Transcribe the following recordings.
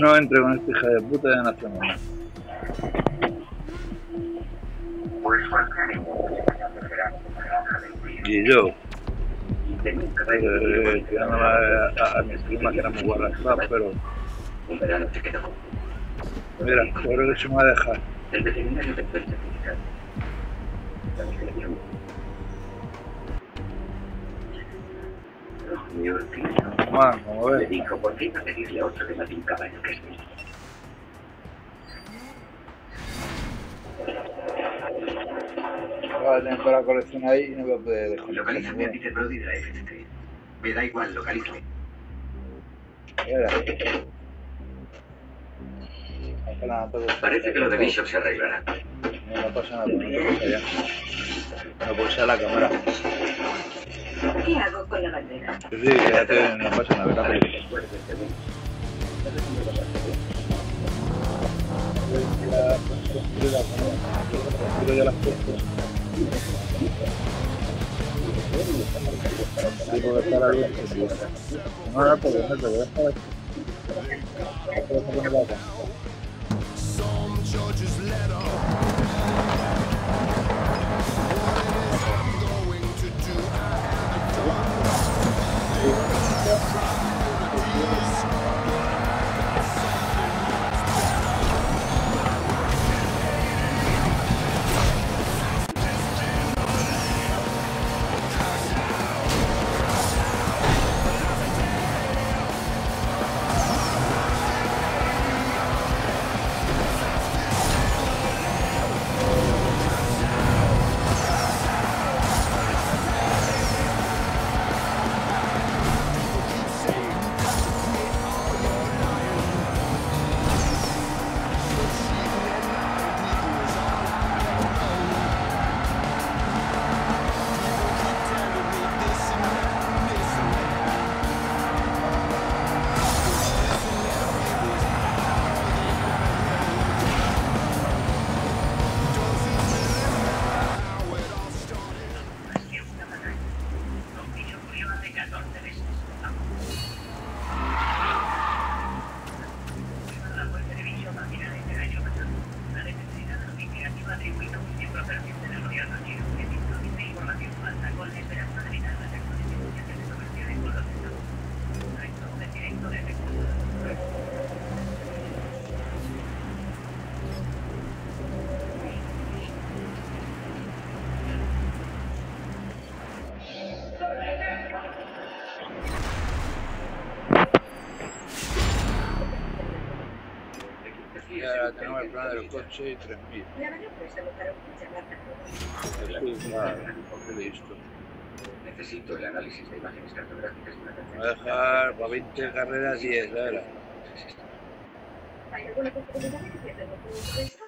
No entre con esta hija de puta de Nacional. Y yo, eh, a, a, a mi prima que guarra, pero mira, creo que se me va a dejar. El en certificar. Como Le dijo por fin a pedirle a otro de Martín Caballo que es mío. voy a tener toda la colección ahí y no voy a poder dejar. Localízame a Peter Brody de la FCT. Me da igual, localízame. No Parece que lo de Bishop se arreglará. No, no pasa nada, no pasa. No la cámara. ¿Qué hago con la bandera? Sí, pasa nada, Para vete que se acuerde claro, qué listo. Necesito el análisis de imágenes cartográficas de una a dejar para 20 carreras 10, ahora. ¿Hay alguna oportunidad de que pierdan un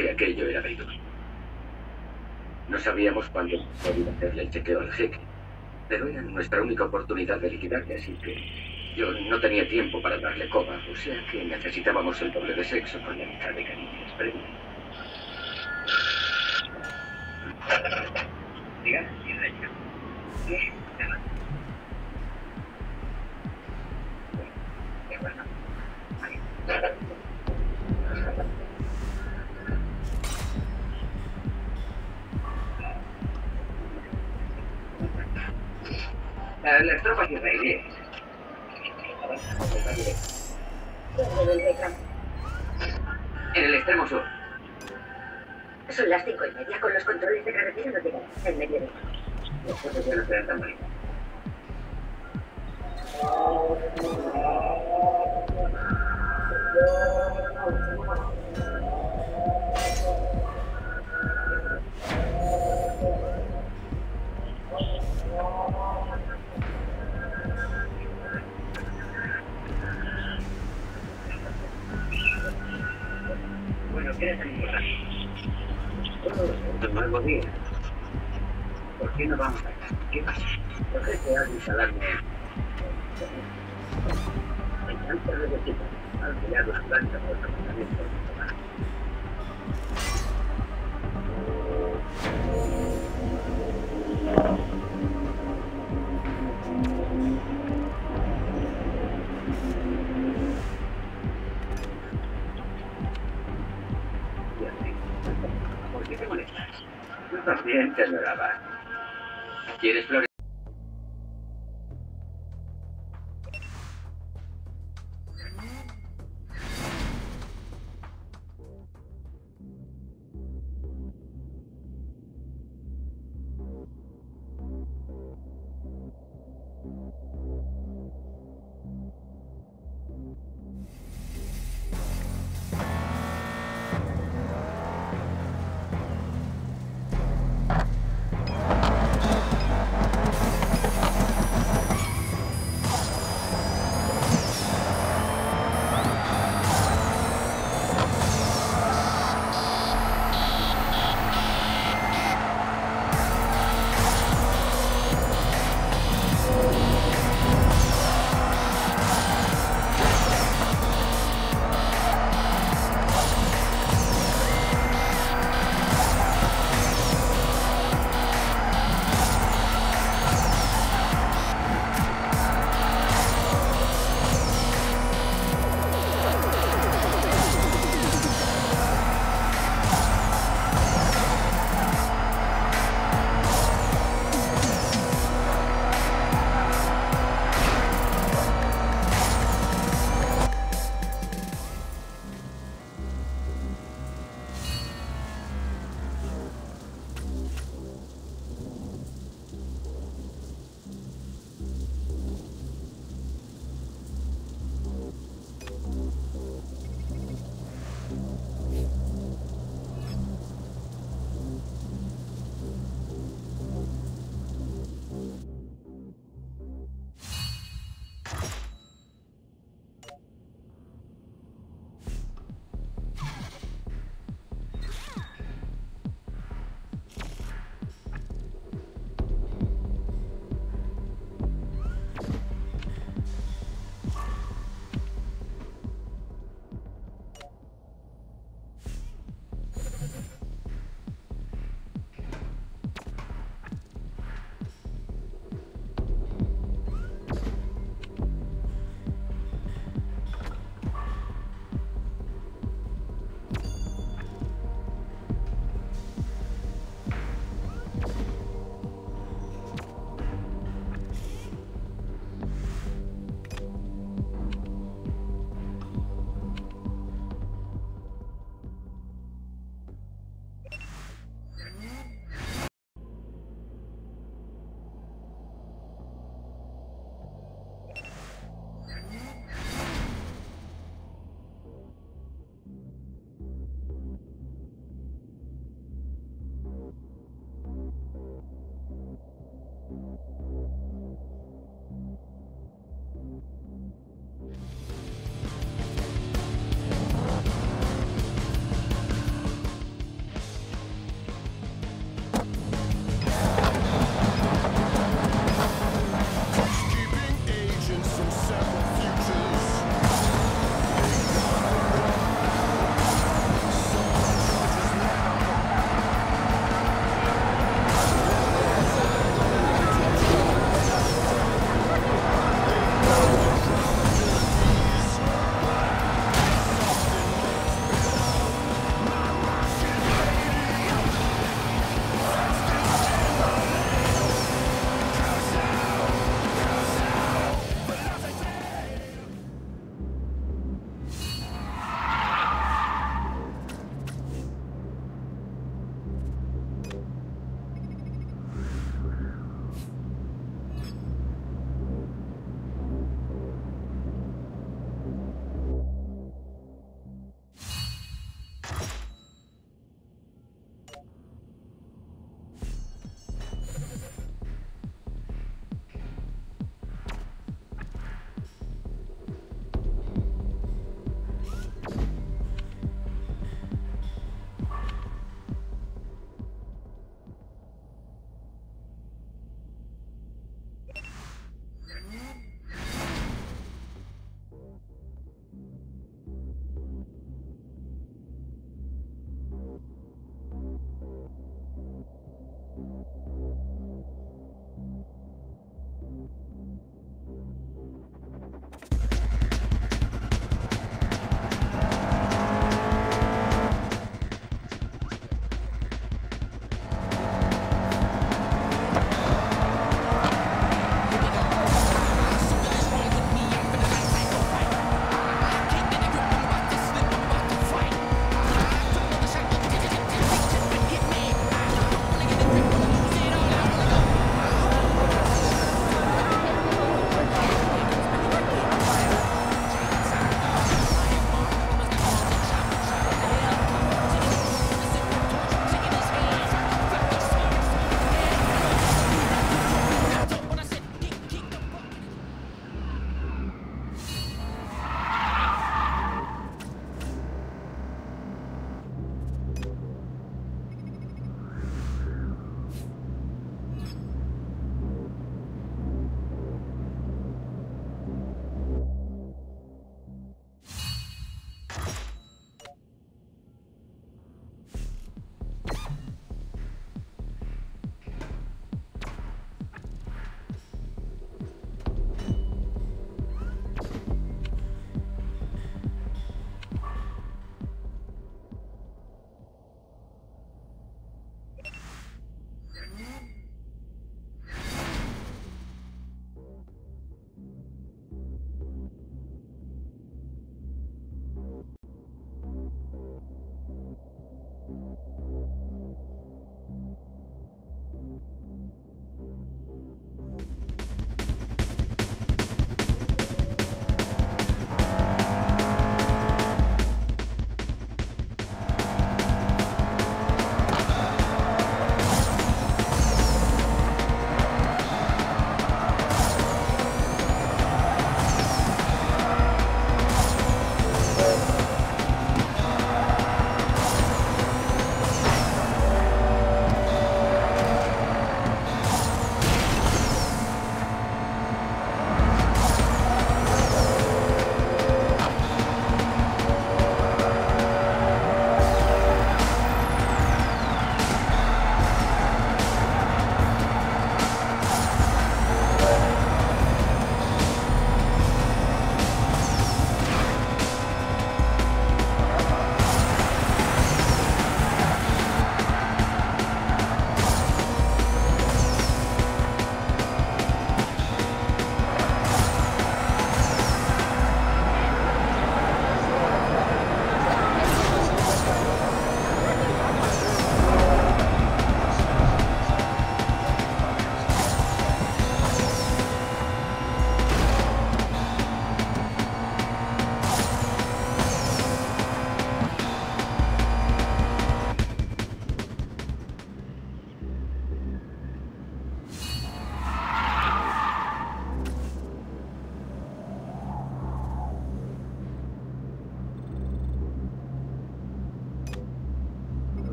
que aquello era. No sabíamos cuándo podía hacerle el chequeo al jeque, pero era nuestra única oportunidad de liquidarle, así que yo no tenía tiempo para darle coba, o sea que necesitábamos el doble de sexo con la mitad de caricias y Eh, Las tropas israelíes. En el extremo sur. Son las cinco y media. Con los controles de carretera no llegan. En medio de... Las cosas ya no serán tan bonitas. Bueno, te adoraba.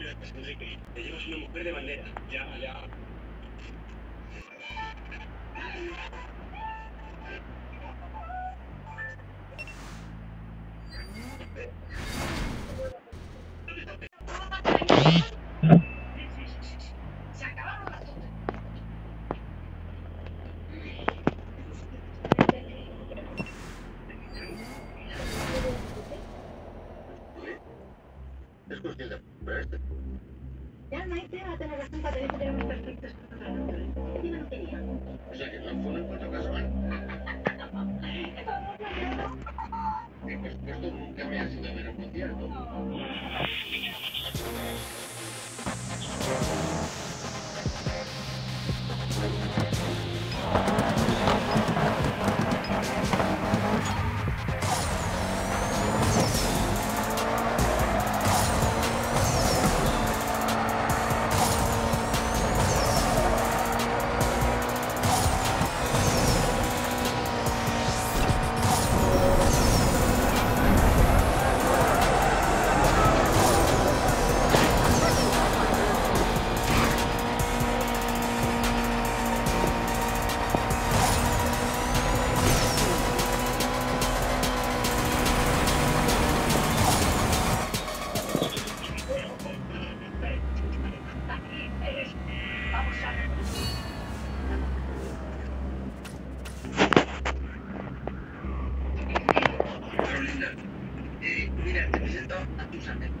Ella es una mujer de bandera. Ya, ya. Mira, te presento a tus amigos.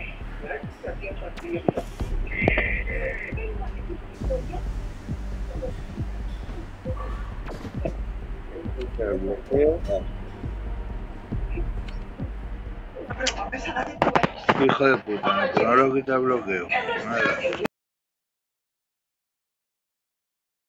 Hijo de puta, no, lo quita bloqueo.